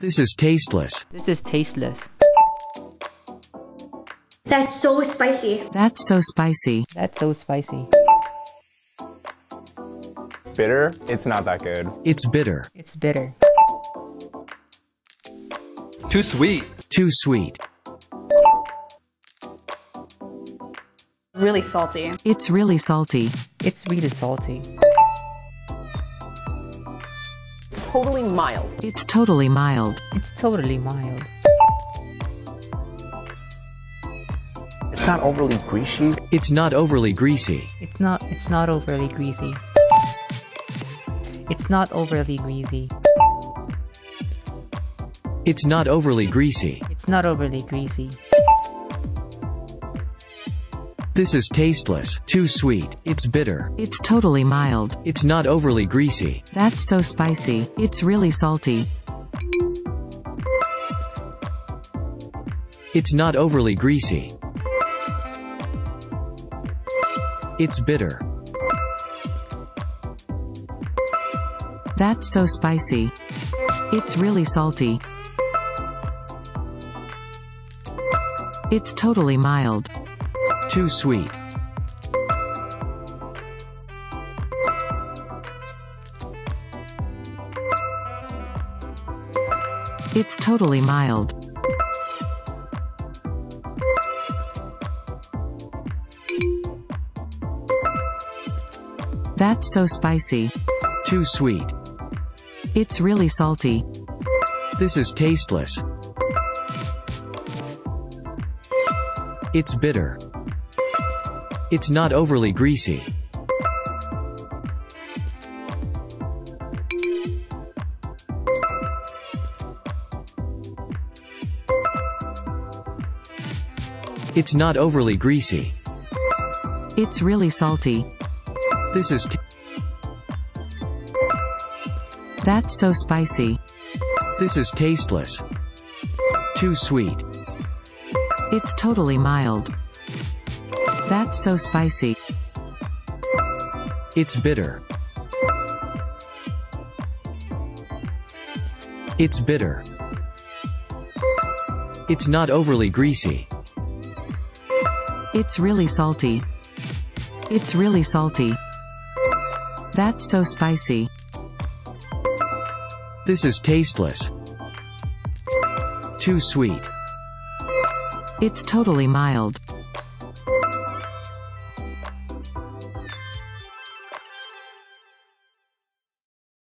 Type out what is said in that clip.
This is tasteless. This is tasteless. That's so spicy. That's so spicy. That's so spicy. Bitter? It's not that good. It's bitter. It's bitter. Too sweet. Too sweet. Really salty. It's really salty. It's really salty. Totally mild. It's totally mild. It's totally mild. It's not overly greasy. It's not overly greasy. It's not it's not overly greasy. It's not overly greasy. It's not overly greasy. It's not overly greasy. This is tasteless. Too sweet. It's bitter. It's totally mild. It's not overly greasy. That's so spicy. It's really salty. It's not overly greasy. It's bitter. That's so spicy. It's really salty. It's totally mild. Too sweet. It's totally mild. That's so spicy. Too sweet. It's really salty. This is tasteless. It's bitter. It's not overly greasy. It's not overly greasy. It's really salty. This is t- That's so spicy. this is tasteless. Too sweet. It's totally mild. That's so spicy. It's bitter. It's bitter. It's not overly greasy. It's really salty. It's really salty. That's so spicy. This is tasteless. Too sweet. It's totally mild.